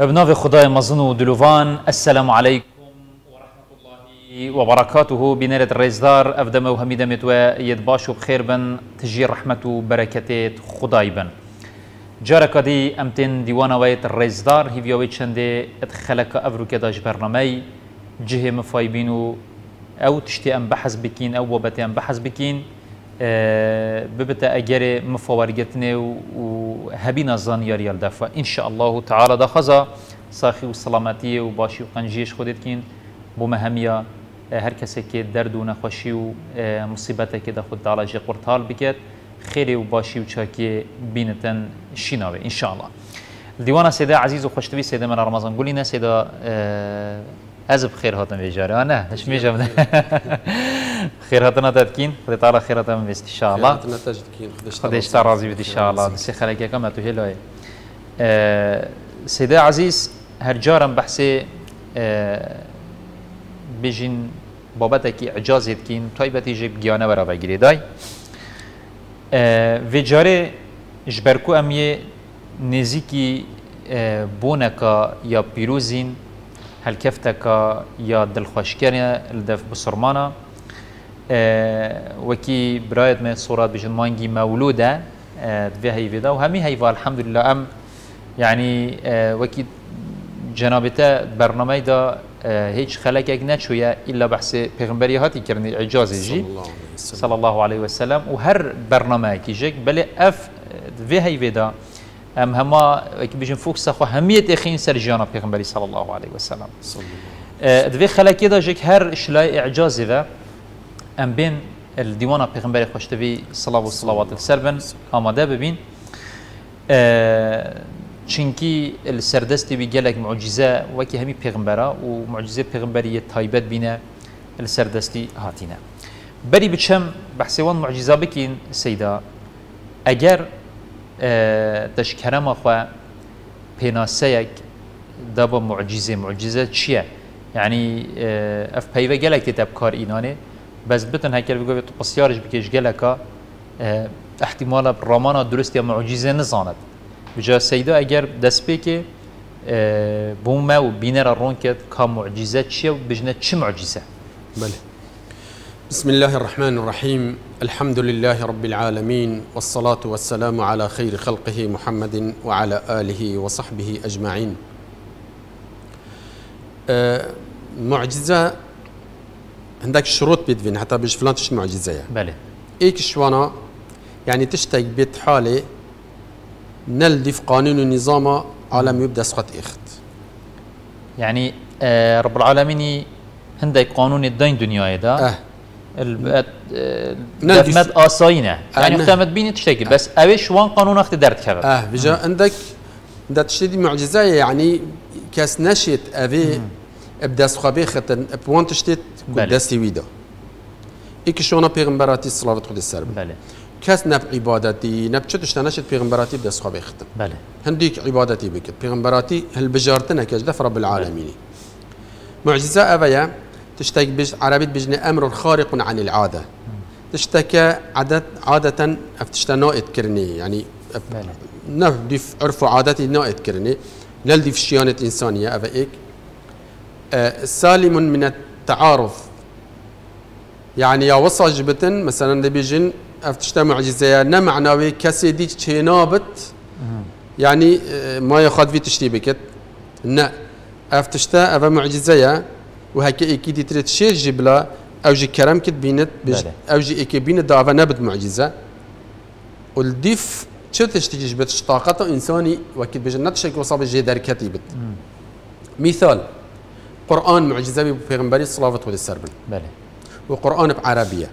بناف خدای مزن و دلوان السلام علیکم و رحمت الله و برکاته بینرد ریزدار افدم و همیدمت و ید باش و بخیر بن تجی رحمت و برکتت بن جارا کدی امتن دیوان وایت ریزدار هیویاوی چنده ات خلق افرو کداش برنامه جه مفایبین و أو تشتی ام بحث بکین أو وبتی ببتا اگر مفاورگتنه و هبینا زانیاری الدفع ان شاء الله تعالى دا خزا صاخی و سلامتی و باشی و کین. بو مهمیا هر کسی که درد و نخوشی و مصیبت که دا خود تعالی جه قرطال بکت خیری و باشی و چاکی بینتن شیناوه ان شاء الله دیوان سیده عزیز و خوشتوی سیده من رمضان گولینه سیده از بخیر هاتم بیجاره نه اش خیر هاتنا تدکین خدا تعالی خیر هاتم بیست إن شاء الله. خدایش تا راضی بید إن شاء الله. دسی خلقی کم تو هلوی سیده عزیز هر جارم بحث بجین بابت کی اعجازت کین تایبتی جب گیانه برا بگیری دای و جاره جبرکو امیه نزیکی بونکا یا پیروزین هل كفتك يا دلخوشكريا الدف بسرمانا. وكي برايت من صورات بجن مانجي مولودة أه في هي فيدا وهمي هي الحمد لله أم يعني أه وكي جنابته برنامه دا هیچ خلقك نشوية إلا بحث پیغمبری هاتی کرنی اعجاز جي صلى الله عليه وسلم و هر برنامه کی جک بله اف في هي فيدا ام هما بيجن فوكس خو هميت اخين سر جانا پیغمبري صلى الله عليه وسلم صلى الله دوی خلکی دا جک هر شلای اعجازی و ام بین الديوان پیغمبر خوشتوی صلاة و صلوات السربن آماده ببین چونکی السردستی بی گلک معجزه وکی همی پیغمبره و معجزه پیغمبری تایبت بینه السردستی هاتینه بری بچم بحثوان معجزه بکین سیدا اگر دش کرم خو پیناسه دابا معجزه معجزه چیه يعني اف پیوه گلک تیتب کار اینانه بس بتن هکر بگو تو قصیارش بکش گلکا احتمال رامانا درست یا معجزة نزاند بجا سیدا اگر دست بی که بومة و بینه را رون کرد که معجزه چیه و بجنه چه معجزة؟ بله بسم الله الرحمن الرحيم. الحمد لله رب العالمين والصلاة والسلام على خير خلقه محمد وعلى آله وصحبه أجمعين. أه معجزة عندك شروط بيدفين حتى بيش فلان تشت معجزة يعني. بله إيك شوانا؟ يعني تشتاق بيت حالة نل في قانون ونظام عالم يبدأ سقط إخت. يعني آه رب العالمين عندك قانون الدين دنيا ده أه. دفمت آساینه يعني اختامت بینی تشتكي بس اوش وان قانون اخت درد کرد أه بجا عندك ده تشتدي معجزة يعني كاس نشيت أبي ابداس خبي ختن بوان تشتت بله كاس نب عبادتي نب شو تشتنشت بيغمبراتي بداس خبي ختن بله هنديك عبادتي بكت بيغمبراتي هل بجارتنا كاش دف رب العالمين معجزة أبيا تشتكي بج عربية بجنة أمر خارق عن العادة تشتكى عادة عادة افتشتا نوئت كرني يعني نف ديف عرفوا عادتي نوئت كرني لل ديف شيانة إنسانية أبا إيك آه التعارف يعني يا وصا جبتن مثلا بيجن افتشتا معجزة نمعناوي كسي دي تشينابت يعني آه ما ياخذ في تشتي بكت. نا افتشتا أبا معجزة وهكا إيكي دي تريد شير جبلا أو جي كرم كت بينت أو جي إيكي بينت دعوة نبت معجزة والديف شو تشتكي جبت طاقته إنساني وكيد بجن نتشك وصاب جي دركتي بت. مثال قرآن معجزة بيغمبري صلاة والسربن بله. وقرآن بعربية.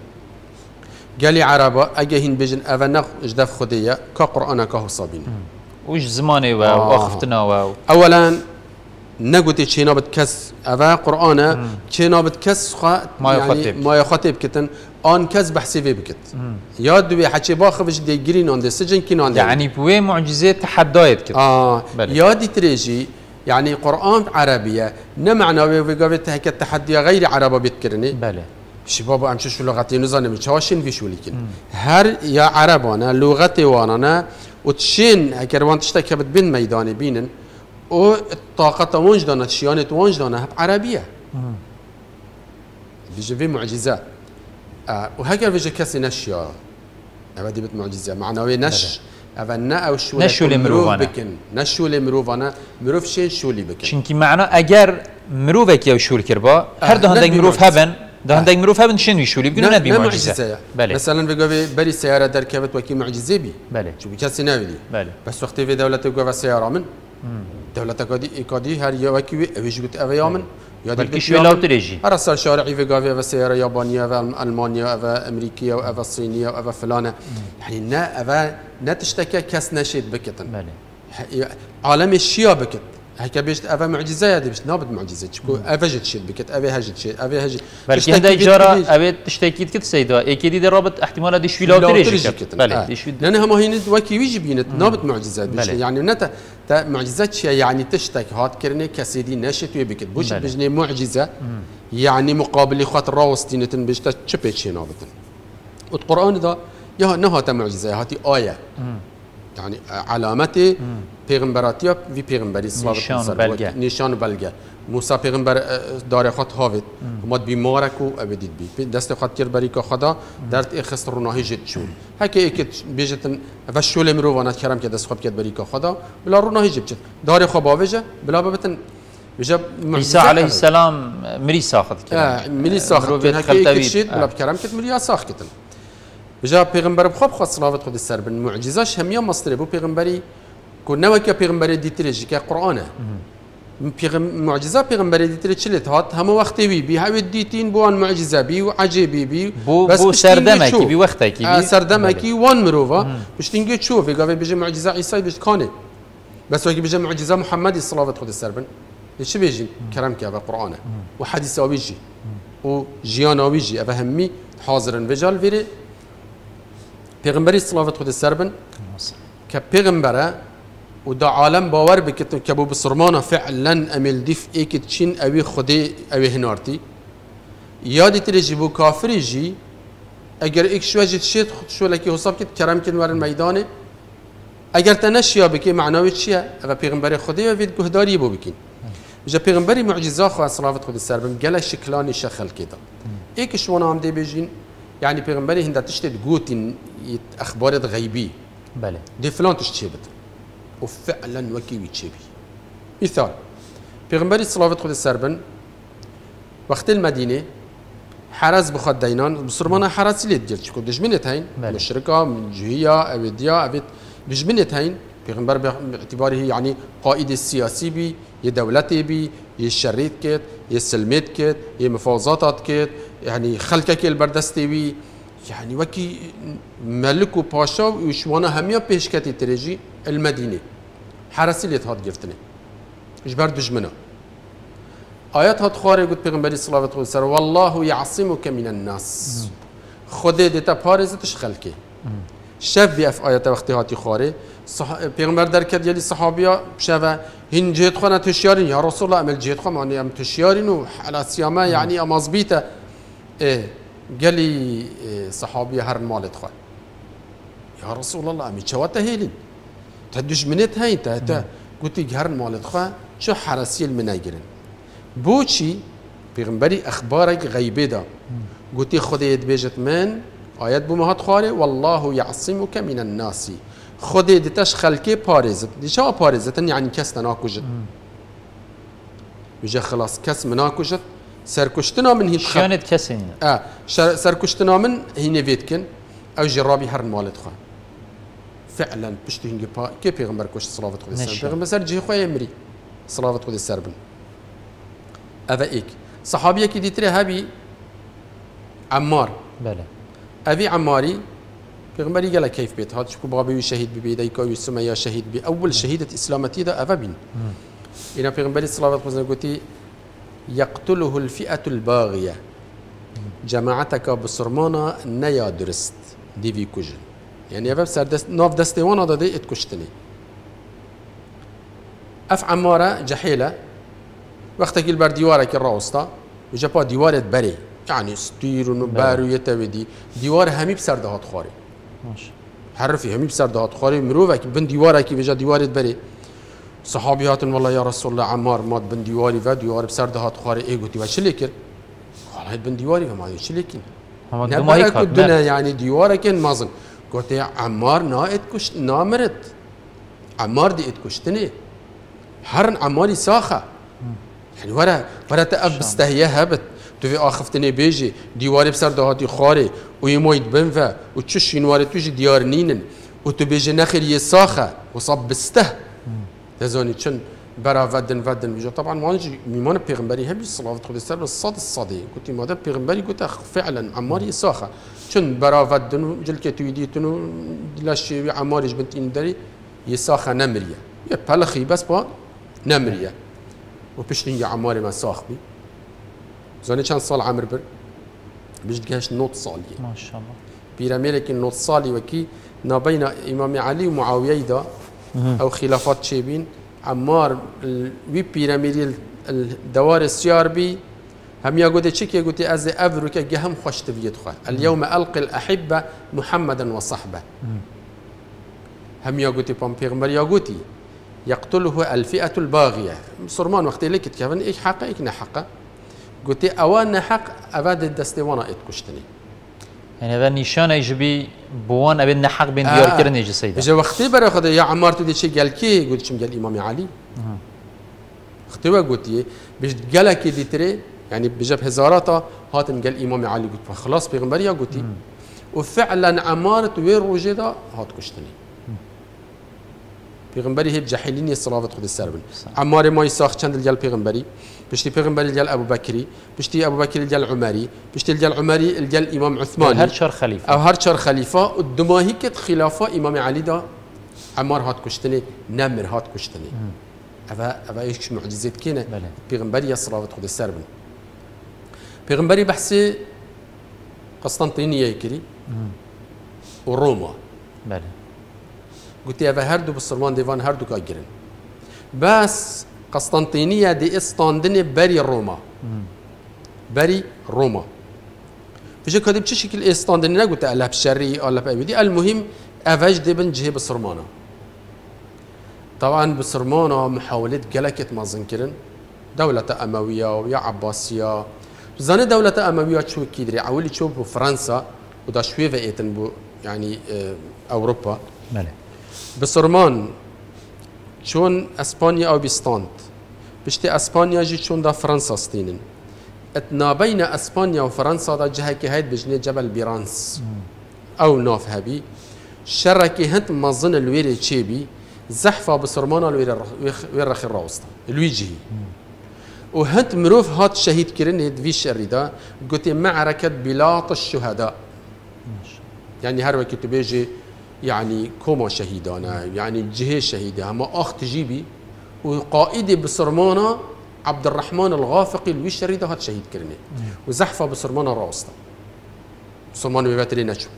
قال لي عربة أجي هن بجن افنق جدف خدية كقرآن كهو صابين. وش زماني و وأخفتنا و اولا نقولي تشينا بتكس أفا قرآن تشينا بتكس خا ما يعني يخاطب. ما يخاطب كتن آن كس بحسي في بكت. يا دوي حكي باخفش دي جرين عند السجن كين عند يعني بوي معجزة تحدايت كده آه. دي تريجي يعني قرآن عربية نمعنا ويقابل هيك التحدي غير عربة بيتكرني. بله. شباب ام شو لغتي نزانم چاشين في شو لكن هر يا عربانا لغتي وأنا وتشين هكر وان تشتكي بين ميداني بينن و طاقة وانج دانا شيانة وانج دانا هب عربية. بيجي في معجزة. آه وهكذا بيجي كسي نشيا هذا دي بت معجزة. معناوي نش. ئەە نەو نەشولی مرۆڤ بکن نەشولی مرۆڤانە مرۆڤ شێ شولی بکن چینکی معنا اگر مرۆڤێکی ئەو شول کرد بە هەردە هەندێک مرۆڤ هەبن دەندێک مروف هەبن شوێنی شولی بگن نەبی مەسەن بگوێ بەری سیارە دەرکەوت وەکی معجززیبی چ کەسی ناویدی بس سوختی وێ دولت گوێ سیارا من دەولەتەکەی ئیکادی هەر یەوەکی ئەوێژ گوت ئەوەیا من؟ بله. دیگه بلکه شوی لاوتريجي هر سال شارعی في گاوی و سیاره یابانیه و المانیا و امریکیه و و صینیه و فلانه يعني نه تشتکه کس نشید بکتن بله عالم الشيا بكت هكا بيشت أفا معجزة دي بيشت نابد معجزة. تشكو أفا جت شيت بكت أفا هجت شيت أفا هجت بلکه هنده جارا اوید تشتكيت كت سيدا أكيد دي رابط احتمال دي شوي لاوتريجي بله دي شوي لأن هم هين وكي ويجي بينت نابد معجزات بله. يعني نتا تا معجزات يعني تشتك هات كرني كسيدي نشت وي بكت. بوش. بجني معجزة. يعني مقابل خاطر راوستينتن بيش تشبيت شي نابتن والقران ده يا نهات معجزة هاتي آية. یعنی علامت پیغمبراتی و وی پیغمبری نشان و بلگه. نشان بلگه. موسی پیغمبر داره خط هاوید ما بیمار کو ابدید بی. دست خود کرد بری که خدا درد اخس روناهی جد شون هک یک بیجتن و شول مرو که دست خود کرد بری که خدا بلا روناهی جد داره خو باوجه بلا بتن بجا عيسى عليه السلام مری ساخت كده آه مري ساخت كده هكا كتشيت بلا بكرم كت مري ساخت كده جا پیغمبر خوب خواست صلوات خود سر بن. معجزاش هم یا مصدره بو پیغمبری کو نوک پیغمبری دیتره. جی که قرآنه پیغم... معجزه پیغمبری دیتره چلیت هات همه وقتی وی بی هاوی دیتین بوان معجزه بی و عجیبی بی. بو, بس بو سردمکی بی وقتی کی بی سردمکی بله. وان مروفا پشتینگه چوف گاوی بجه معجزه عیسی بشت کنه، بس وگه بجه معجزه محمد صلوات خود سر بن. چه بیجی؟ کرم که اوه قرآنه. و حدیث آویجی. و جیان آویجی. اوه همی حاضرن وجال ویره. پیغمبری صلوات خود سر بن. که پیغمبره و دا عالم باور بکتن که بو بسرمانا فعلا امل دیف ایکت چین اوی خودی اوی هنارتی. یادی تری جی بو کافری جی اگر ایک شو جد شید خود شو لکی حساب کت کرم کن ورن میدانه. اگر تنشیا بکی معناوی چیه؟ أو پیغمبر خودی و وید گهداری بو بکین. جا پیغمبری معجزه خو صلوات خود سر بن گله شکلانی شخل کدا ایک شوانا هم دی بجین. يعني پیغمبری هنده تشتد گوتین أخبارات غیبی بله دي فلان تشتشبت وفعلا وكي ويتشبي مثال پیغمبری صلوات خود سربن وقت المدينة حرز بخد دينان بسرمان حرز ليت جرت شكو دجمنت هين بله. مشركة من جهية أبدية أبد دجمنت هين پیغمبر باعتباره يعني قائد السياسي بي يدولتي بي يشريت كت يسلمت كت يمفاوضات كت يعني خلقك البردستي بي يعني وكي ملك وباشا وشوانا هميا بيشكتي تريجي المدينة. حرسي اللي هات جفتني. جبر دجمنا آيات هات خاري قلت پیغمبري صلى الله وسلم والله يعصمك من الناس. خده ديتا بارزتش خلقه شف بي اف آيات وقتی هاتی خاره صح... پیغمبر در کد یلی صحابیا شوا هن جهت خانه تشیارین یا رسول الله عمل جهت خانه أم تشیارین و على سیامه يعني أم مزبيته قالي إيه صحابي هر مالت خا يا رسول الله أمي شواتا هيلين. تدش منت هاي تا قلت هر مالت خا شو حرسي المناجرن بوشي پیغمبری أخبارك غیبه دا قلت خديت بيجت من؟ آيات بمهات خاري. والله يعصمك من الناس. خدي دتش خلقي بارزت دي شو بارزت يعني كس تناكجت. بيجا خلاص كس مناكجت. سركشتنا من هي شانت کسی شر- سركشتنا من هي فيتكن أو جرابي هر مالت خا فعلا بشتي هنجي با كي بيغمبر كوش صلاة السلام نشان. بيغمبر سر جي خويا يمري صلاة خد السربن افا ايك صحابيه كي ديتري هابي عمار. بله. ابي عماري پیغمبری قال كيف بيت هذا شكو بابي شهيد ببي دايكا وسميا شهيد بي اول شهيدة اسلامتي ذا افا بين إن پیغمبری صلى الله عليه وسلم قلتي يقتله الفئة الباغية. جماعتك بسرمانا نيا درست. دي في كوجن. يعني افا بسر دست ناف دستي وأنا دا دي اتكشتني. أف عمارة جحيلة. وقتك البر ديوارك الراوستا وجابا ديوارت بري يعني ستير ونبار ويتودي ديوار همي بسر دهات خاري. ماشي. حرفي همي بسر دهات خاري. مروفك بن ديوارك بجا ديوارت بري صحابي هاتن والله يا رسول الله عمار مات بن ديواري و ديواري بسر دهات خواري إيه قلتي وش ليكر قال هيد بن ديواري فما ليكن هم دمایی نبرك کات الدنيا يعني ديوارا كان مازن. قلت يا عمار نائت كش نامرت عمار دي اتكشتني هرن عماري ساخة. يعني ورا ورا تأب بستهيا هبت. تو في آخفتني بيجي ديواري بسر دهاتي خاري ويمويد بنفا وتشش ينواري توجي ديار نينن. وتو بيجي نخل يساخه وصب بسته تزوني چن برا ودن ودن بيجا طبعا ما نجي ميمان پیغمبري هم صلوات خود سر الصاد الصادي قلت ما ده پیغمبري قلت أخ فعلا عمار يساخه چن برا ودن جل كتويدي تنو لاشي عمارج بنتين دري يساخه نمريه يا بلخي بس با نمريه وبشتين يا عماري ما ساخ بي زاني چند سال عمر بر؟ بيجد جهش نوت ساليه ما شاء الله پیرامێرێکی نۆت ساڵی وەکی نابینە ئیمامی علی و معاویەیدا ئەو خلافات چێبین عمار وی پیرەمیری دەوارە سیاربی هەمیا گوتی چێکێ گوتی ئەز ئەڤروکە گە هەم خۆشتویت خۆ اليوم ألقي الأحبة محمدا وصحبه هەمیا گوتی پام پێغمبەریا گوتی. يقتله الفئة الباغية سرمان وقت لك كيفن إيش حق إيش نحق قلت أوان نحق أباد الدستوانا إتكشتني يعني هذا نشانه جبي بوان ابن حق آه. ديار كرن يجي سيدا اجا وقتی برای خدا یا عمار تو دیشی گل کی؟ گوت چم گل امام علی؟ و گوتی گل کی دیتره يعني بجاب هزاراتا هاتن قال امام علي قلت خلاص پیغمبر یا قلتي وفعلا عمارة وين روجدا هات كشتني پیغمبری هیچ جحیلینی صلوات خود سر بن. عمار ما يساخ چند الجل پیغمبری؟ بشتي پیغمبری الجل ابو بكري بشتي ابو بكر الجل عمري بشتي الجل عمري الجل امام عثماني هر شهر خليفه أو هر چهار خلیفه دماهی کت خلافه امام علی دا عمار هات کشتنی نمر هات کشتنی. اوه اوه ایش معجزت کنه بله. پیغمبری صلوات خود سر بن. پیغمبری بحثی قسطنطينية يكري وروما بله. قلت يا هر دو بسلمان ديفان هر دو كاجرن بس قسطنطينية دي اسطندني بري روما. بري روما. فيش كاتب شي شكل اسطندني قلت لا بشري ولا بأبدي المهم افاج دي بن جهة بسرمانة. طبعا بسرمانة محاولة جلكت ما زنكرن. دولة أموية ويا عباسية. زاني دولة أموية شو كيدري؟ أولي شو بفرنسا ودا شوي فئتن بو يعني آه، أوروبا. بله بسرمان چون اسبانيا أو بيستاند بشتي اسبانيا جي چون دا فرنسا ستينن اتنا بين اسبانيا وفرنسا دا جهه كي هيد بجني جبل بيرانس أو ناف هبي شركي هنت مظن الويري تشيبي زحفه بسرمانا الويري الرخي الراوستا الويجي وهنت مروف هات شهيد كرن هيد في الشريدا قلت معركة بلاط الشهداء يعني هر وقت بيجي يعني كوما شهيدانا يعني جهة شهيدة. هما أخ تجيبي وقائدي بسرمانة عبد الرحمن الغافقي الويشري ده هات شهيد كرني. وزحفة بسرمانة راستا. بسرمانة بيباتري نشو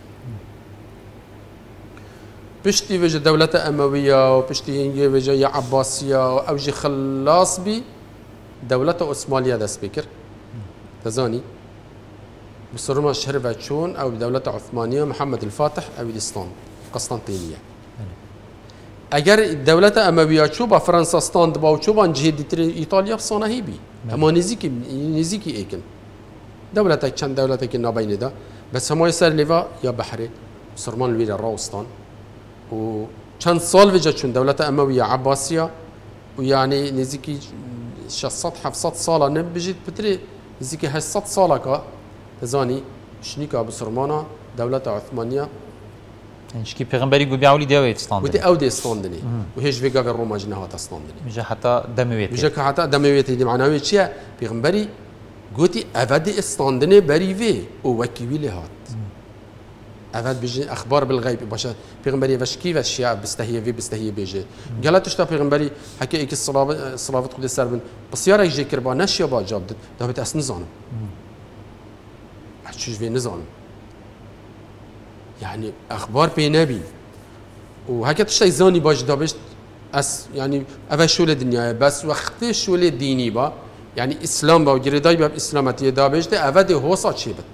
بشتي بيجي دولة أموية وبشتي ينجي بيجي يا عباسية أو جي خلاص بي دولة عثمانية ده سبيكر. تزاني بسرما شهر شون أو دولة عثمانية محمد الفاتح أو الاسلام قسطنطينية. اگر دولة اموية شو با فرنسا ستاند با و شو با جهه دیتر ايطاليا بصانه هي بي اما نزيكي نزيكي ايكن دولة چند دولة که نابين ده بس همه سر ليفا يا بحري سرمان الويل الراوستان و چند سال وجا چون دولة اموية عباسية ويعني نزيكي 600 700 ساله نبجيت بتري نزيكي 800 ساله كا تزاني شنيكا بسرمانا دولة عثمانية شكي پیغمبري قو بيعولي ديوه اسلام وتي أو دي استاندني وهيش فيجا في روما جنها استاندني مجا حتى دمويت بيجا حتى دمويتي دي معناوي تشيا بيغمبري قوتي افادي استاندني بري في وكي ويلي هات افاد بيجي أخبار بالغيب باشا بيغمبري باش كيف اشياء بستهي في بستهي بيجي قالت تشتا بيغمبري حكي ايك الصلاه الصلاه تقول السربن بس يا يجي كربا نشيا با جابدت ده بتاس نزانم شوش في نزانم يعني أخبار بي نبي وهكا تشتي زاني باش دابشت اس يعني اول شول الدنيا بس وقت شول الديني با يعني اسلام با وجريداي با اسلامتي دابشت اول دي هوسا شيبت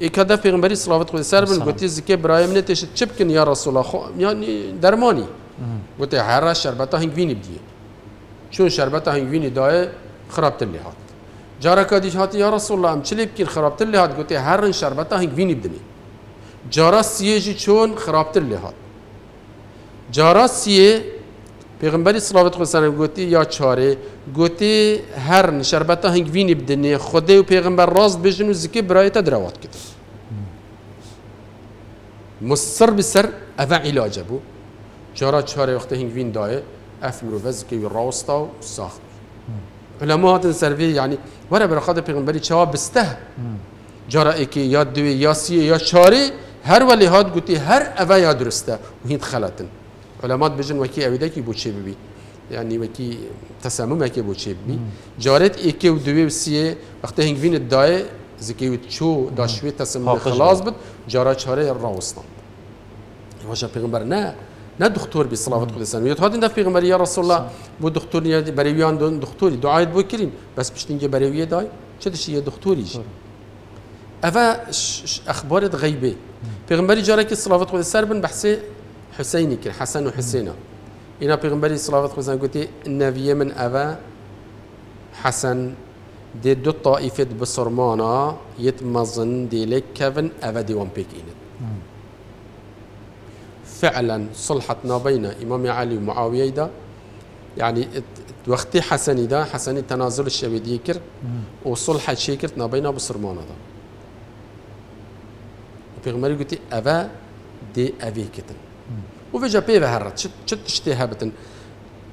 ای کدا پیغمبری صلوات خود سر بن السلام. گوتی زکی برایم نتش کن یا رسول الله خو یعنی درمانی. گوتی هر شربتا هنگوینی بدیه چون شربتا هنگوینی دای خرابت اللي هات كاديش هاتي يا رسول الله ام چلي بكين خرابت اللي هات قلت هر شربتا هنگوینی بدني جارا سیه چون خرابت اللي هات جارا سیه پیغمبری صلوات خود سلام گوتی یا چاره گوتی هر شربتا هنگوینی بدنی خوده و پیغمبر راست بجن و زکی برای تا دروات کتن مصر بسر اوه علاجه بو. جارا چاره وقت هنگوین دایه اف مروفه زکی و راستا و ساخت. علماء هاتن سروی یعنی وره برای خود پیغمبری چوا بسته. جارا ایکی یا دوی یا سیه یا چاره هر ولی هات گوتی هر اوه یا درسته و هیند خلطن علمات بجن وکی اویده کی بوچه ببی. یعنی وکی تسمم اکی بوچه ببی. جارت ایکی و دوی و سیه وقتی هنگوین دای زکی و چو داشوی تسمم خلاص بد جارا چاره راوستان. واشا پیغمبر نه نه دکتر بی صلوات خدا سلام یاد هادین دفعه پیغمبری یا رسول الله بو دکتری برای ویان دون دکتری دعایت بو کریم بس پشتینگه برای وی دای چه دشیه دکتریش اوه اخبارت غیبه. پیغمبری جاره که صلوات خود سر بن بحث حسيني كر حسن إنا بيغمبري صلى الله عليه وسلم قلت النبي من أبا حسن دي دو طائفة بصرمانا يتمزن دي لك كفن أبا ديوان بيك إينت فعلا صلحتنا بين إمام علي ومعاوية دا. يعني وقتي حسني دا حسني تنازل الشبيد يكر وصلحة شيكرت بين بصرمانا دا. وبيغمبري قلت أبا دي أبي كتن. و وفجا بيفا هرت شت تشتي هابتن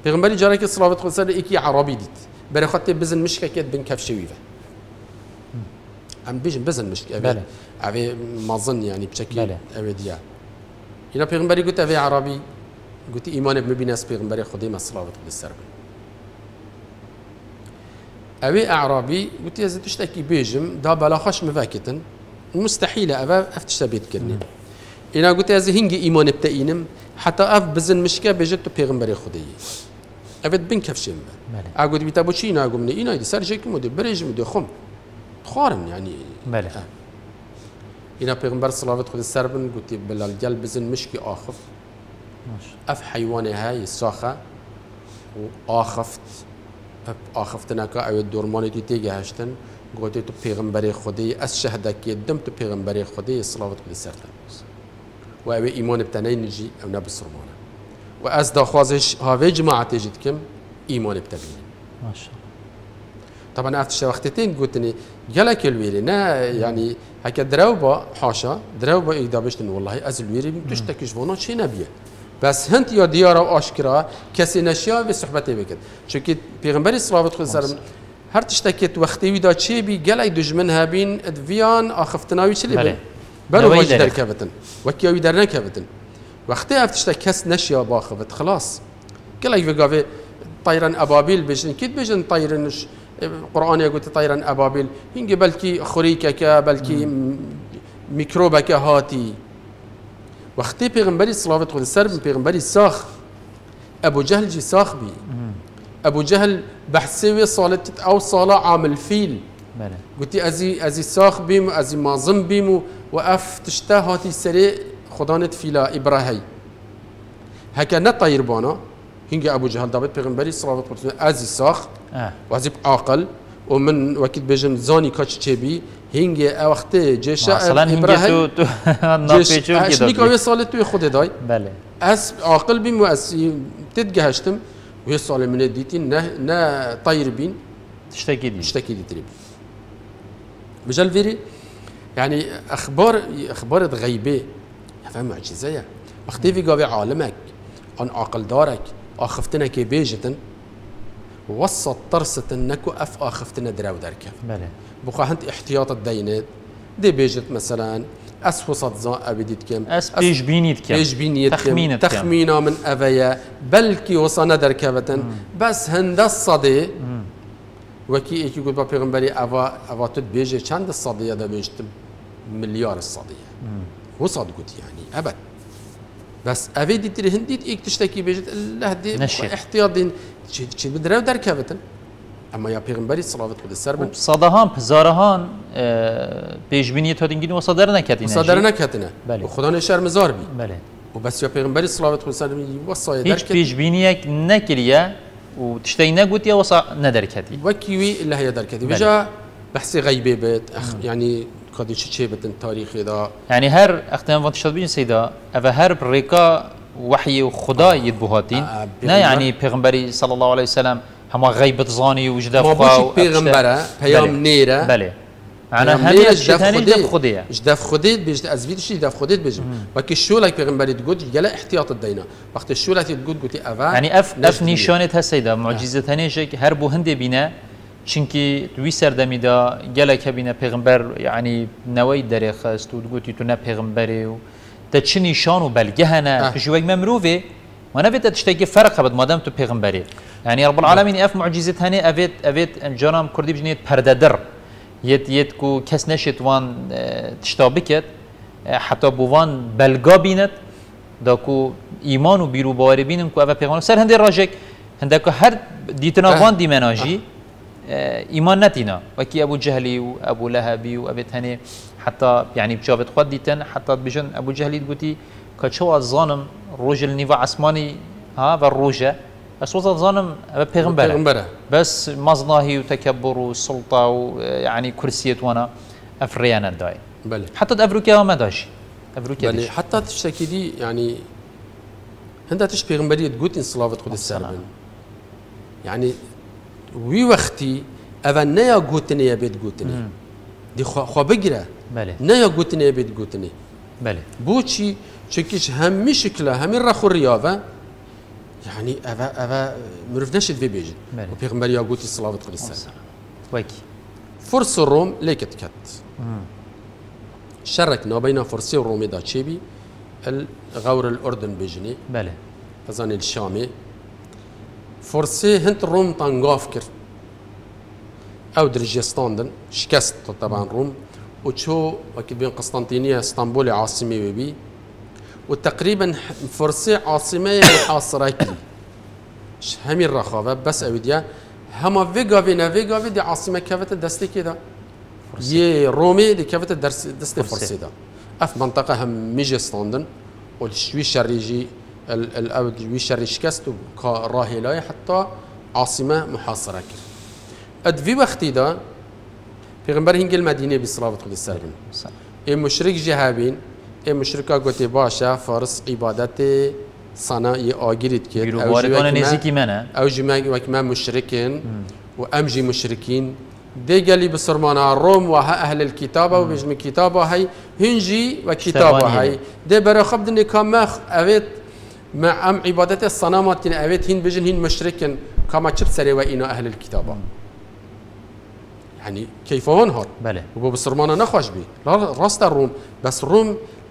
پیغمبری جاره که صلوات خود سر ایکی عربی دید برای خاطر بزن مشکه کت بن کف شویفه أم بيجن بزن مشكله بله. ابي ما ظن يعني بشكل بله. ابي ديا. هنا پیغمبری قلت ابي عربي. قلت إيمان بمبين اس پیغمبری خدي ما صلوات خود السر ابي أعرابي. قلت يا زيد تشتكي بيجم؟ دا بلا خش مفاكتن. مستحيل أبا أفتش بيت كرني. إنا قلت زي هنجي إيمان بتاينم حتى أف بزن مشكة بجت پیغمبری خدي أبد بن كفشم أقول بيتا بوشي نا قمني اينا دي سر جيك مودي بريج مودي خم. خارن يعني. بله اینا پیغمبر صلوات خود سر بن. گوتی بلال گل بزن مشکی آخف ماشي. أف حیوانه های ساخة. و آخفت. أف آخفت نکا أو دورمانی تی تیگه هشتن. گوته تو پیغمبر خودی از شهده که دم تو پیغمبر خودی صلوات بده سر و او ایمان بتنه نجی او نبی سرمانه و از دخوازش هاوی جماعتی جد کم ایمان بتبینه طبعا افتش وقتی تین گوتنی کل ویری نه یعنی هک درو با حاشا درو با ایدا بشتن والله از الویری دوش تکش ونا چی نبیه؟ بس هند یا دیار و آشکرا کسی نشیا و صحبت بکن چون که پیغمبری صلوات خود سرم وقتي جلك دجمن هابين ادفيان اخفتناوي شلي بله. بل بلو دوي واج درك. دركبتن وكيا ويدرنا كبتن وقتي افتشتا كس نشيا باخفت خلاص. جلك في قافي طيرا ابابيل بيجن كيد بيجن طيرن ش- قرآن يقول طيرا ابابيل هنجي بلكي خريكك بلكي ميكروبك هاتي وقتی پیغمبری صلوات خود سر پیغمبری ساخ ابو جهل جي ساخ بي أبو جهل بحسوي صالت أو صالة عامل فيل. بله قلتي ازي أزي ساخ بيم أزي مازم بيم واف تشتا هاتي سري خدانت فيلا ابراهي هكا نطير بانا هنجي ابو جهل دابت پیغمبری خود سر أزي ساخ آه. وازيب عاقل ومن وقت بيجن زاني كاتش تشبي هنجي وقت جيشا أصلا هنگه تو تو ناپیچون کی داد اوي سالت توي خود داي بله. اس عاقل بيم تتجهشتم وهي صالة من ديتي نه نه طير بين. تشتكي دي اشتكي دي تريب. مجال فيري يعني أخبار أخبار غيبة. فهم معجزة وقتی في قابي عالمك. عن عقل دارك. آخفتنا كي بيجتن. وسط طرسة نكو اف آخفتنا دراو دركف بله هنت احتياط دي بيجت مثلا اس وسط زا ابديت كم؟ أس پیش بینید که إيش بينيت كم. تخمينا من افيا بلكي وصلنا دركبة بس هند الصدي وكي إيكي يقول با پیغمبري أفا أفا تد بيجي. چند الصدية ده بيجتم؟ مليار الصدية. وصد قلت يعني أبد. بس افي دي تري هنديت إيك تشتكي بيجت الله دي نشي. احتياط اما یا پیغمبری صلوات خود سر من خب، صداهان پزارهان پیشبینی تا دینگین وصادر صدر نکتینه صدر بله. خدا نشر مزار بی. بله. و بس یا پیغمبری صلوات خود سر و صایه هیچ پیشبینی نکریه و تشتي نقول يا وصا و وكيوي اللي هي دركتي بجا بله. بحسي غيبة بيت أخ یعنی يعني قد شي بتن تاريخي دا. يعني هر اختيان فانت بین سیدا أفا هر بريكا وحي خدا يدبوهاتين آه نا يعني یعنی پیغمبري صلى الله عليه وسلم هما غیبت زانی و جدا ما نیره بله. معنى پیام همه نیره شتانی جدف خودیه جدف خودت بيج ازفيد شي جدف خودت بيج وكي شو لك پیغمبري تقول جلا احتياط الدينا وقت الشو لك تقول قلتي افا يعني اف اف نجد نشانت هسيدا معجزه تنيشك هر بو هندي بينا چونکی دوی سردمی دا گلک بینه پیغمبر یعنی نوی دری خست و گوتی تو نه پیغمبری و تا چه نشان و بلگه هنه. ما نبيت تشتكي فرق بد ما دام تو پیغمبری. يعني رب العالمين إف معجزة هني افيت افيت جانم كردي بجنيت پرددر. يت يت كو كس نشت وان آه، تشتابكت آه، حتى بوان بلغا بينت. داكو إيمان و بيرو باوري بينم كو اف پیغمبر. سر هندي راجك هندكو هر ديتنا أه. وان دي مناجي آه، إيمان نتينا. وكي أبو جهلي وابو لهبي وابي هني. حتى يعني بجابت خود ديتن. حتى بجن أبو جهلي تقولي كشو الظالم روج النيفا عسماني ها بالروجه بس وصل ظالم بيغمبر پیغمبره بس مظناهي وتكبر وسلطه ويعني كرسية وانا أفريانا داي. بله حتى أفريقيا ما داشي أفريقيا بله داش. حتى تشتكي دي يعني هندا تش پیغمبري تقول إن صلاه قد. السربن. يعني وي وقتي أفا نيا قوتني يا بيت قوتني دي خو خو بقرا بله نيا قوتني يا بيت قوتني بله بوشي چكيش همي شكله همي رخو الرياضة. يعني أفا أفا مرف نشد في بيجي. وبيغمبر يا قوتي الصلاة والسلام. السلام ويكي. فرس الروم ليكت كت شركنا بين فرسي والرومي دا تشيبي الغور الأردن بيجني. بله أظن الشامي. فرسي هنت الروم طنقاف كر. أو درجستاندن شكست طبعا روم وتشو أكيد بين قسطنطينية إسطنبول عاصمة وبي وتقريبا فرسي عاصمة محاصرة كي ش- همي الرخاوة بس هما فيجا فينا فيجا في دي عاصمة كافة دستي كده يه رومي كافة درس دستي فرسي. فرسي ده اف منطقة هم ميجي ستاندن والشوي شريجي ال ال أو الشوي شري شكست راهلاي حتى عاصمة محاصرة كر اد في وقتي ده پیغمبر هنگ المدينة بصلاة خود السلام اي مشرك جهابين اي مشركا قوتي باشا فارس عبادت صنا ي آگیرید کرد ما- نزيكي منا أو جماعة وكما مشركين وامجي مشركين دي قالي بسرمانا روم وها أهل الكتابه وبجم كتابه هاي هنجي وكتابه اشتغالية. هاي دي برا خبد كما اويت مع ام عبادات الصنامات اويت هين بجن هين مشركين كما تشب سري وإنا أهل الكتابه يعني كيف هون هون بله. وبو بسرمانا نخوش بي راست الروم بس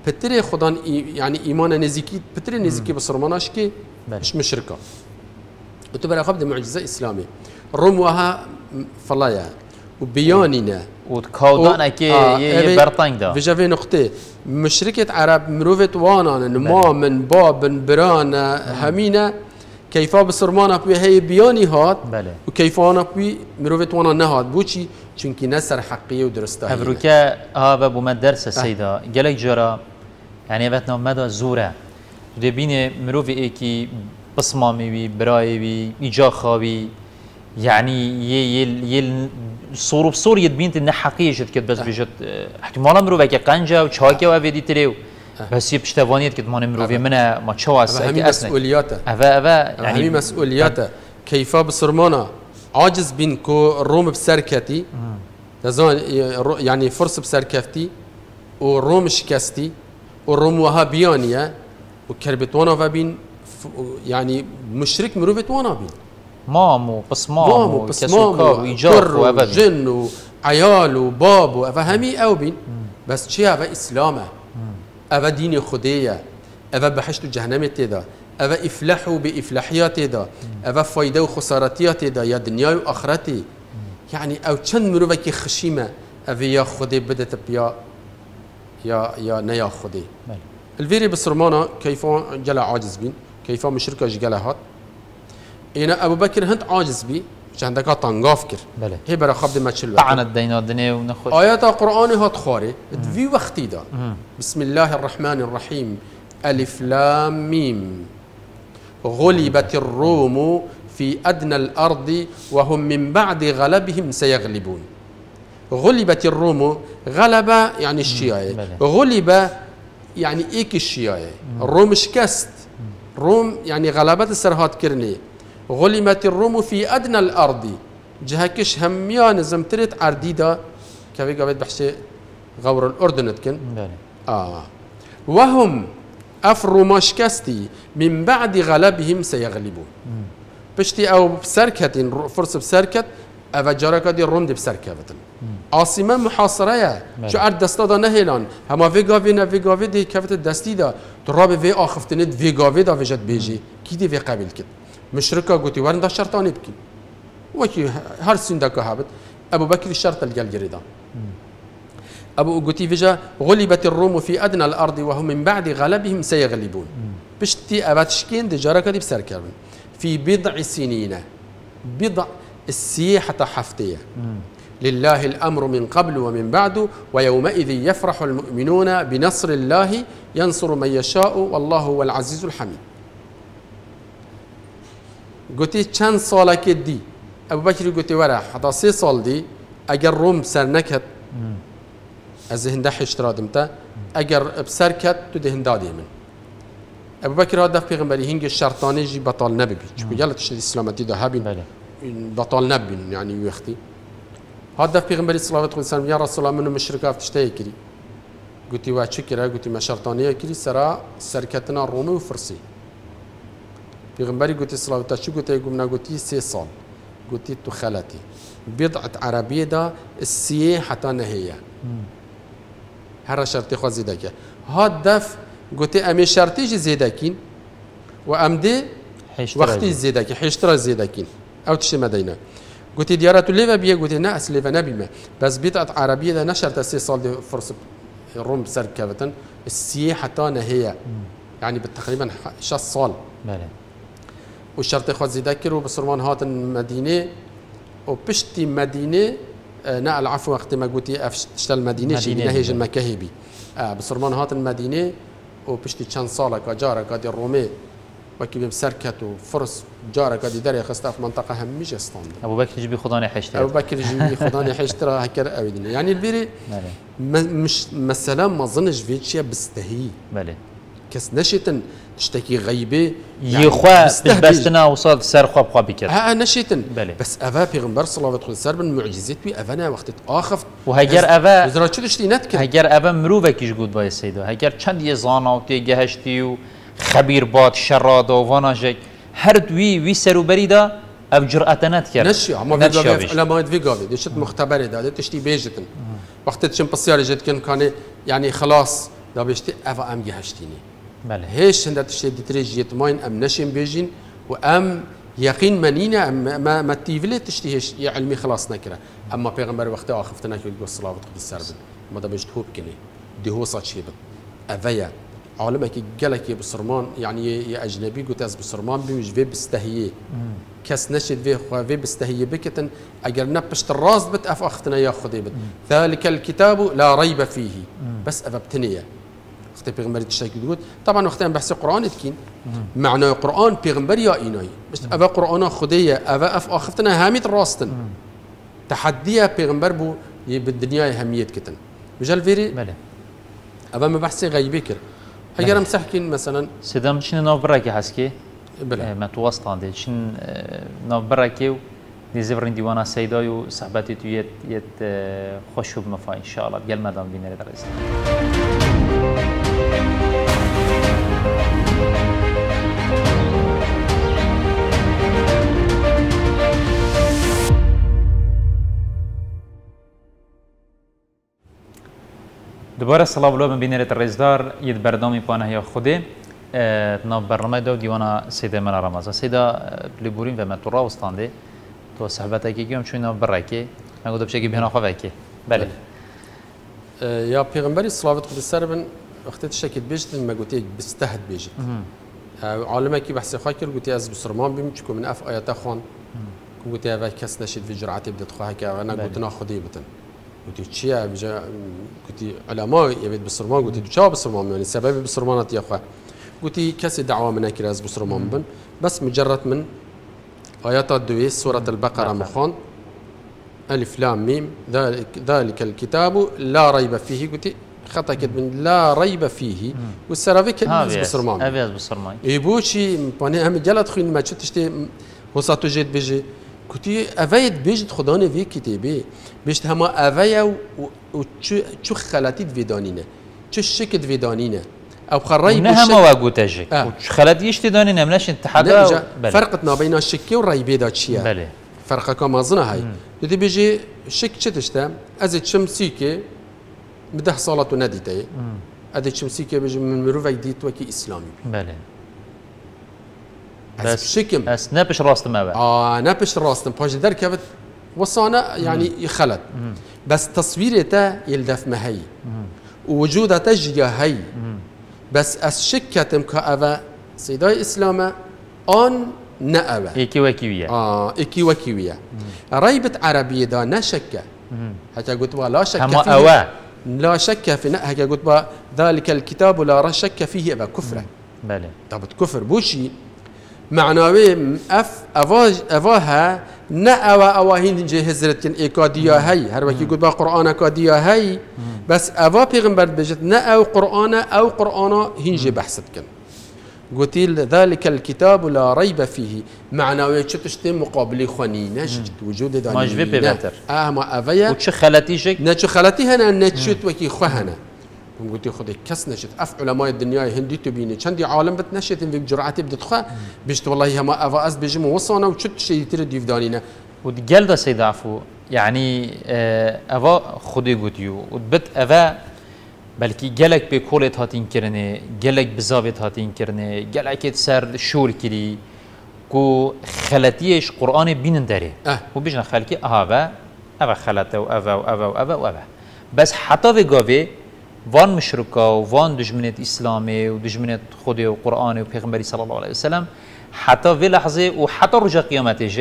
پتر خدان یعنی ایمان نزدیکی پتر نزدیکی به سرماناش که مش مشرکا و تو برای معجزه اسلامی روم وها فلایا و بیانی نه و کودانه که یه برطنگ دا ویجا وی نقطه مشرکت عرب مروفت وانان ما من بابن بران همینه کیفا به سرمان اپوی هی بیانی هات و کیفا آن اپوی مروفت وانا نهاد بوچی چونکی نسر حقیه و درسته هفروکه ها و بومد درس سیدا گلک جرا یعنی وقت نامدا زوره. ده بینه مروف ایکی بصمامي برايبي إجا خاوي يعني یعنی یه یه صور بصور يدبين نه حقیقی جد كده بس بيجت احتمالا مروفة و وشاكي و تريو بس يبش توانيت كده من مروفة آره. منا ما تشواس أكيد أصلا مسؤولياته أفا أفا يعني یعنی همی مسؤولياته كيف بصرمانا عاجز بین کو روم بسركتي يعني یعنی فرصة بسركتي وروم شكستي والروم وها بيانية وكربت وأنا فبين ف- يعني مشرك مروفت وأنا بين مامو مامو بس كسوكا مامو وإيجاف كر وافا وجن وعيال وباب وافهمي أو بين. بس شي أفا اسلامه أفا دين خديه أفا بحشت جهنم تدا أفا افلحوا بافلاحيات تدا أفا فايدة وخسارتيات تدا يا دنيا واخرتي يعني أو چند مروفك خشيمة؟ أفا يا خدي بدت بيا يا يا نيا خدي. الفيري بسرمانا كيف جلا عاجز بين كيف مشركه جلا هات. أنا أبو بكر هنت عاجز بي مش عندك طنقاف كر. بله. هي برا خبد ما تشلو. طعنت دينا دنيا ونخش آيات القرآن هات خاري. في وقتي دا. بسم الله الرحمن الرحيم. ألف لام ميم. غلبت الروم في أدنى الأرض وهم من بعد غلبهم سيغلبون. غلبت الروم غلب يعني الشيعة. بله. غلب يعني إيك الشيعة. الروم شكست. روم يعني غلبت السرهات كرني. غلبت الروم في أدنى الأرض. جهكش هميان زمترت عرديدا كيف قابل بحشي غور الأردن تكن. آه. وهم أفروا مشكستي من بعد غلبهم سيغلبون. بشتي أو بسركة فرصة بسركة أو جاركة دي الروم دي بسركة بتن عاصمة محاصرة يا شو عرض دستا دا نهيلان هما فيغا فينا فيغا في دي كفت الدستي دا. ترابي في فيغا في دا في جد بيجي كي دي في قابل كد مشركة قوتي ورن دا شرطاني بكي وكي هر سندكا هابت أبو بكر الشرط الجل جريدا أبو قوتي فيجا غلبت الروم في أدنى الأرض وهم من بعد غلبهم سيغلبون بشتي أباتشكين دي جاركة دي بسر في بضع سنين بضع السيحة حفتية لله الأمر من قبل ومن بعد ويومئذ يفرح المؤمنون بنصر الله ينصر من يشاء والله هو العزيز الحميد. قلتي چند سالك دي أبو بكر قلتي ورا حتى سي سال دي أجر روم سر نكت از هنده حشترا دمتا اگر بسر کت تو ده هنده من. ابو بکر هاد پیغمبری هنگ شرطانه جی بطال نبی چون یلا تشتری اسلامتی ده هبین بطال نبین يعني وقتی. الله علیه و سلم یا رسول الله منو مشرکا فتشتهی کری؟ قلتي وا قلتي ما شرطانية كري سرا سركتنا رومي وفرسي پیغمبري قلتي صلى الله عليه وسلم قلتي قمنا قلتي سي قلتي تو خالتي بضعة عربية دا السيه حتى نهية هر شرطي خوا زيدا كي هاد دف قلتي امي شرطي جي زيدا كين وام دي حيش وقتی زیده که حشترا قلت ديارات ليفا بيا قلت ناس ليفا نبي ما. بس بيطعت عربية ده نشرت سي صال دي فرصة الروم بسر كابتن. السياحة تانا هي. يعني بالتقريبا صال. بله. والشرط خود زيده كرو بسرمان هات المدينة وبشتي مدينة آه، نقل عفوا وقت ما قلتي أفش تشتغل مدينة شي. نهيج المكاهبي آه بسرمان هات المدينة وبشتي كان صالة كجارة قد الرومي وكي بسركت وفرس جارة قد دري خستا في ترى هكر أبدنا يعني البيري مش مثلا ما ظنش فيتشيا بستهي بله كس نشتن تشتكي غيبة يخوا بستهبج. بستنا وصاد سر خواب خواب بكر ها نشيتن بله. بس أفا پیغمبر صلى الله عليه وسلم من معجزات بي افانا وقت آخف. وهجر أفا- وزرا چه دشتي نتكر هەگەر ئەvە مرۆڤێکیش گوت بە سەیدا هەگەر چەند یە زانا و تێگەهشتی و خەبیر بات شەڕادا و واناژێک هەردووی وی سەروبەریدا ئەو جرئەتە نەتکرد نشي اما في قابي علماء في قابي دشت مختبر ده تشتي بيجتن وقت تشم بسيار جت كان كان يعني خلاص دا بيشتي افا ام جهشتيني بله. هيش هند تشتي دتريج يتماين ام نشم بيجين وام يقين منينا ام ما ما تيفلي تشتي علمي خلاص نكره اما پیغمبر وقت اخفتنا كي يقول صلاه قدس سربن ما دا بيشت هوب كني دي هو صات شيبت افيا عالمك جلك بسرمان يعني يا أجنبي قلت از بسرمان بيمش في بستهية. كاس نشد في خوا في بستهية بكتن اجر نبشت الراس بت أف أختنا يا خدي بت ذلك الكتاب لا ريب فيه. بس افبتنيه أختي بيغمبري تشتكي تقول. طبعا وقتها بحث القرآن تكين معنى القرآن بيغمبر يا إيناي. بس افا قرآن خديه افا أف أختنا هاميت راستن. تحديها بيغمبر بو ي- بالدنيا هميت كتن. مجال فيري؟ بله افا ما بحثي غيبي كر اگر هم سحكين مثلا سێدەم چنە ناوبڕێکی هەسکێ بلا مە تووەستان دێ چین ناوبڕێکێ و دیزیڕین دیوانە سەیدای و سەحبەتی تو یەت یەت خۆش و بمەفا ئینشاءڵە گەلمەدان بینێرە دەڕێست دوباره سلام بلو من بینرت رئیسدار یه پانه پانهی خوده نا برنامه دو دیوانا سیده من رمزا سیدا بلیبورین و من تو تو صحبت اکی گیم چون نام برکی. من گفتم چه که بیان خواه بله. یا پیغمبری صلوات خود سر بن وقتی تشکید بیشتر مگوتی بستهد بیشتر. عالمه کی بحث خواهی کرد گوتی از بسرمان بیم چکو من اف آیات خوان. گوتی اول کس نشید و جرعتی بدت خواهی که اونا بله. خودی بتن. قلت تشيا بجا قلت علماء يبيت بسرمان؟ قلت تشا بسرمان يعني سبب بسرمانات يا خواه قلتي كسي دعوة من كراز بسرمان بن. بس مجرد من. آيات الدوي سورة البقرة مخون ألف لام ميم ذلك, ذلك الكتاب لا ريب فيه قلتي خطا كد من. لا ريب فيه والسرافي كلمة بسرمان. أبيض بسرمان. يبوشي باني هم جلت خوين ما تشتي وساتو جيت بيجي كنتي افايت بيجت خداني في كتابي بيجت هما افايا وشو خلاتيت فيدانينا شو شكت فيدانينا أو خري نها ما واقوتاجك آه. خلات يشتي دانينا مناش انتحابا فرقتنا بين الشكي والريبي دا تشيا بله فرقه كما ظنا هاي دي بيجي شك تشتا ازت شمسيكي بده صلاة نديتي ادي شمسيكي بيجي من مروفك ديت وكي اسلامي بله بس شكم. بس نبش راست ما بقى آه نبش راست باش در كبت وصانا يعني يخلط. بس تصويرته يلدف ما هي. ووجودته جيا هي. بس أس شكتم كأفا سيداي إسلامة آن نأبا ايكي وكيوية آه ايكي وكيوية ريبة عربية دا نشكة حتى قلت لا شك هما أوا. لا شك في هكا قلت ذلك الكتاب لا شك فيه أبا كفرة. بله طب كفر بوشي؟ معنای اف اواج اواها نه اوا اوا جه حضرت کن اکادیا هی. هر وکی گفت با قرآن اکادیا هی بس اوا پیغمبر بجت نه او قرآن او قرآن هین جه بحثت کن. گوتی ذلك الكتاب لا ريب فيه معناوي چه تشتي مقابلي خوني نش وجود داني ماجبي بيتر اما اويا وچه خلاتي شك نه چه خلاتي هنا نه چه وکی خو هنا قلت خدي كس نشت أف علماء الدنيا هندي تبيني. كندي عالم بتنشت في جرعتي بدتخا بيشت والله هما أفا از بيجي وصانا وشت شيء ترى ديف دانينا. وتقال ده سيد عفو. يعني آه، أفا خودي قوتيو وتبت أفا بلكي جلك بكولت هاتين كرني جلك بزابت هاتين كرني جلك سر شور كري. كو خلتيش قرآن بينن داري. أه. وبيجنا خلقي أهابا أفا خلته وأفا وأفا وأفا وأفا بس حتى في قوي وان مشرکا و وان دجمنت اسلامی و دجمنت خود و قرآن و پیغمبری صلی الله علیه وسلم حتی وی لحظه و حتی رجا قیامتش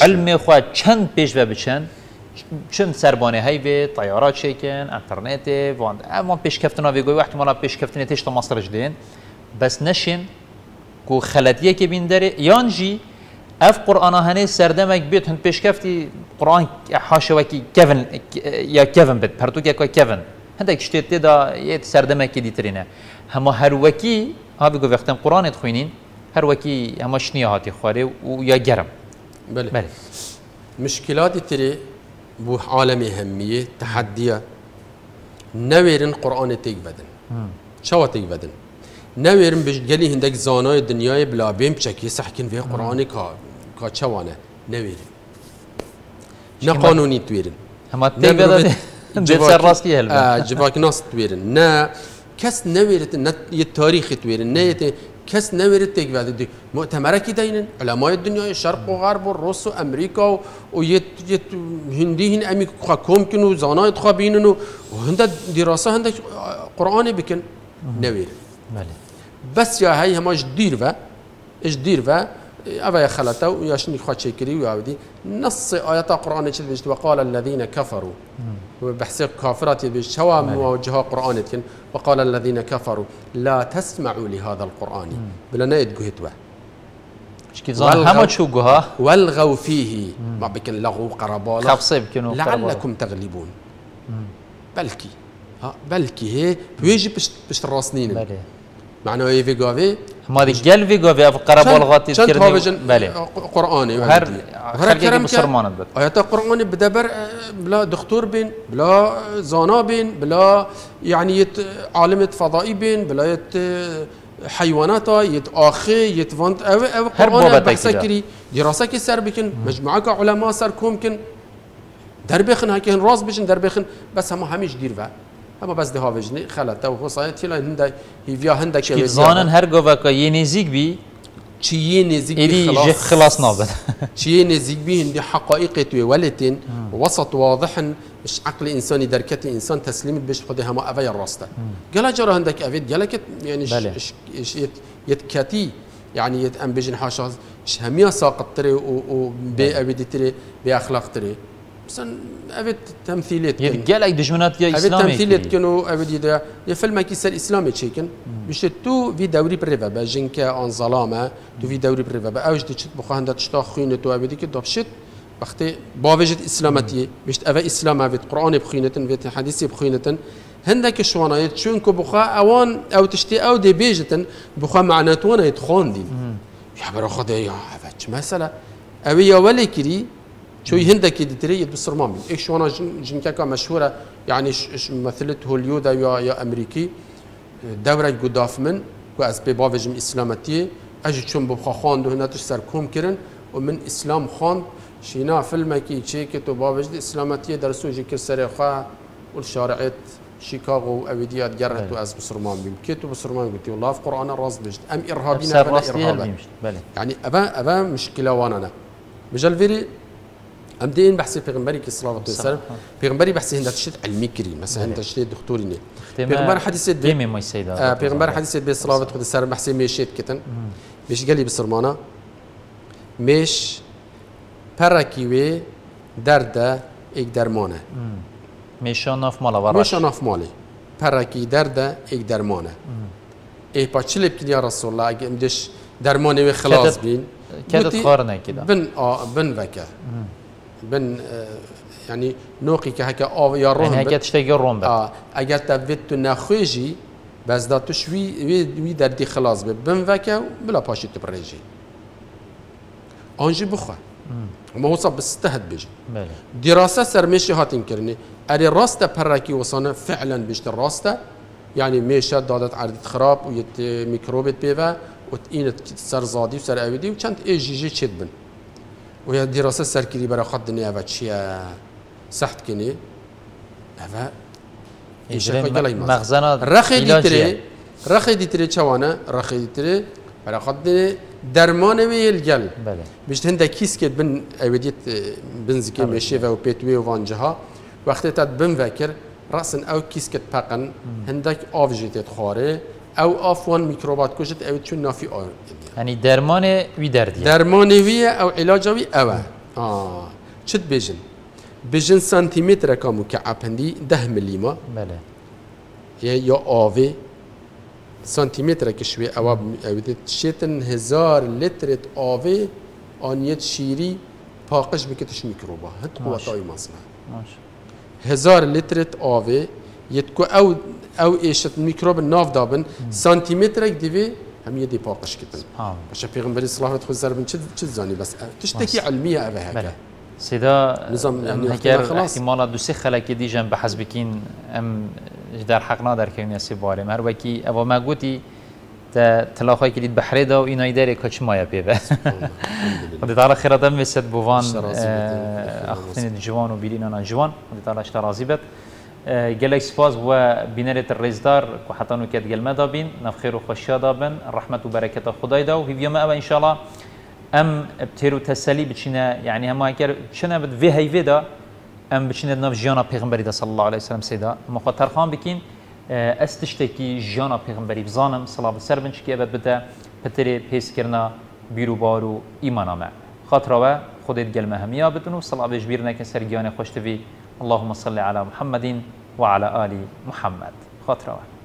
علم خواه چند پیش و بچند چند سربانه های به طیارات شکن انترنت وان اما پیش کفتنا وی گوی احتمالا پیش کفتنتش تا مصرش دین بس نشین کو خلطیه که بین داره. یان جی اف قرآن هنه سردمک بیت هند پیش کفتی قرآن حاشوکی کیون یا کیون بد پرتو که کوین هەندێک شتێت تێدا یەت سەردەمەکی دیترینە. هەمە هەروەکی هاوی گوڤختم قڕانێت خوێنین هەروەکی ئەمە شنیە هاتی خوارێ و یا گەرم. بله. بله. مشکلاتی تری بۆ عاالەمی تحديه تحدیە نەوێرن قڕآنێت تێک شو چاوە تێک بەدن؟ نەوێرن بژگەلی هەندێک زانای دنیای بلا بێم بچەکی سەحکن بێ قڕانی کا چاوانە نەوێرن. نەقانونی توێرن. هەمە تويرن هما نا تيبا مروفت ديت سر راسكي هلبا آه جباك ناس تويرن. نا كس نويرت نا التاريخ نا يت كس نويرت تيك بعد دي. كده دينن علماء الدنيا الشرق وغرب والروس وامريكا و- ويت يت هندي هن أمي خا كوم كنو زانا يتخا بينن وهند دراسة هند قرآن بكن نوير بله. بس يا هاي هما جدير فا جدير فا؟ أبا يا خلته ويا شني خوات شكري ويا ودي. نص آيات القرآن شد بيجت وقال الذين كفروا. وبحث كافرات بيجت شوا موجهة قرآن كن وقال الذين كفروا لا تسمعوا لهذا القرآن. بلا نايد زان والغو- جوها والغوا فيه. ما بكن لغو قربالة بكنو لعلكم تغلبون. بلكي. ها بلكي هي بيجي بشت بشت الراسنين. معناه يفي قافي هما دي قلبي قوي في قرب والغاتي هوفيجن بله. قرآني هر هر خلقي كرم بسرمانت بد آيات القرآن بدبر بلا دكتور بين بلا زانا بين بلا يعني يت عالمة فضائي بين بلا يت حيوانات يت آخي يت فانت. هر قرآن بابا بحث. كري دراسة كي سر بكن مجموعة علماء سر كومكن در بخن هكين راس بشن در بخن بس هم هميش دير و اما بس ده هاوجني خلطه و خصايتي لا هندا هيفيا هندا شكي زانن هر جوفا كا ينزيك بي چیه نزدیک إلي خلاص خلاص نابد چیه نزدیک بی هندی حقائق توی ولتن وسط واضح مش عقل انساني دركت انسان تسليم بيش خده هما افي الراسته قال جرى عندك افيد قال لك يعني ش-. ش- ش- يت يتكاتي يعني يت ام بيجن حاشا هميا ساقط تري و بي ابيدي تري بي اخلاق تري مثلا أبد تمثيلات یه گلک دشمنات یا أبد اسلامی تمثيلات کری. كانوا أبد يدا. يا فيلم كي سر اسلامي تشيكن مش تو في دوري بريفا باجنكا آن ظلامه تو في دوري بريفا با اوج تشت بخو هندا تشتا خوينة تو أبدي كي دبشت وقتی باوجد اسلامتی بشت اوه اسلام آوید قرآن بخوینتن وید حدیث بخوینتن. هندك شوانايت شون كو بخا اوان أو تشتي أو دي بيجتن بخا معناتونا يتخون دي يا برا خدا يا هفتش مسألة أو يا ولي كري شو هندك دتري بسرمان بي إيش وأنا جن جنكاكا مشهورة؟ يعني ش- ش- مثلت هوليودا يا يا أمريكي. دورة قداف من و از بي باوجم إسلامتي. أجي چون بخا خواند و هنا تشتر كوم كرن ومن إسلام خواند شينا فيلمكي تشيكت وباوجد إسلامتي. درسو جي كسر خا. والشارعات شيكاغو أوديات جرت از بسرمان بيم كيتو بسرمان قلت والله في قرآن الراس بجد. أم إرهابينا سر بلا ارهابا بیمشت بله يعني ابا أبا مشكلة وأنا أنا. مجال فيري ام دين بحثي پیغمبري كي صلى الله عليه وسلم. پیغمبري بحثي هند تشت علمي كري مثلا هند تشت دكتوري نه. پیغمبر مای سیدا آه، پیغمبر حديث بي صلى الله عليه وسلم بحثي ميشيت كتن بيش قال لي بسرمانه مش پرکی وی درده ایک درمانه. میشان ناف مالا وراش. مش ناف مالی. پرکی درده ایک درمانه. ای پا چلی بکن یا رسول الله اگه امدش درمانه وی خلاص بین. کدت خار نکیده. بن آه بن وکه بن يعني یعنی نوقي که او يا یا روم یعنی هک تشتی روم آه اگر تبیت تو نخویجی بس دا تشوي وي وي دردي خلاص بن وکه بلا پاشی تبرجي برنجی بخا ما هو صب استهد بيجي دراسة سر ماشي هاتين كرني أري راستا براكي وصانا فعلا بيجت راستا يعني ميشا دادت عرض خراب ويت ميكروبت بيفا وتقينت سر زادي وسر أودي وكانت إيجي جي تشد بن. و یا دراسه سرگیری برای خود دنیا و چیه سخت کنی اوه ایجره مغزنا رخی دیتره رخی دیتره چوانه رخی دیتره برای خود درمان ویل گل بله بیشتر هنده کیس که بن اودیت بنزکی میشه و پیتوی و وانجها وقتی تا بن وکر رأسن او کیس که پقن هندک آفجیت خواره او آفوان میکروبات کشت او چون نافی آن یعنی درمان وی دردی درمان وی او علاج وی اوه آه چت بیجن بیجن سانتی متر که اپندی 10 ده ملیما بله یا آوه سانتی متر کشوی او اویدت شیتن هزار لیترت آوه آنیت شیری پاقش بکتش میکروبا هت قوات آی هزار لیترت آوه یتکو او او ایشت میکروب ناف دابن سانتی مترک دیوی هم یه دی پاکش کتن باشه پیغمبری صلاح و خود زربن چه چه زانی بس تشتکی علمیه اوه هکه سيدا نظام يعني هكار احتمال دوسي خلقي دي جنب حزبكين ام در حقنا در كيون يسي باري مر وكي ابا ما قوتي تلاخوي كليد بحري دا و ايناي داري كاش مايا بيبه قد تعالى خيرا دم بوفان اختين جوان و بيلين انا جوان. قد تعالى اشترازي بت قالك سباز و بنرة الرزدار وحتى نو كات قال ما دابين؟ نفخير وخشيا دابن الرحمة وبركة خداي دا وهي بيوم أبا إن شاء الله أم بتيرو تسلي بتشينا يعني بد في هاي فيدا أم بتشينا ناف جانا پیغمبری دا صلى الله عليه وسلم سيدا. ما خاطر خان بكين أستشتكي جانا پیغمبری بزانم صلاة بسر بنش كي أبد بتا پتري پیس کرنا بیرو بارو ایمانا ما خاطر و خودت گل مهمیا بتنو صلاة بجبير نكن سرگيان خوشتوي اللهم صل على محمد وعلى آل محمد. خاطر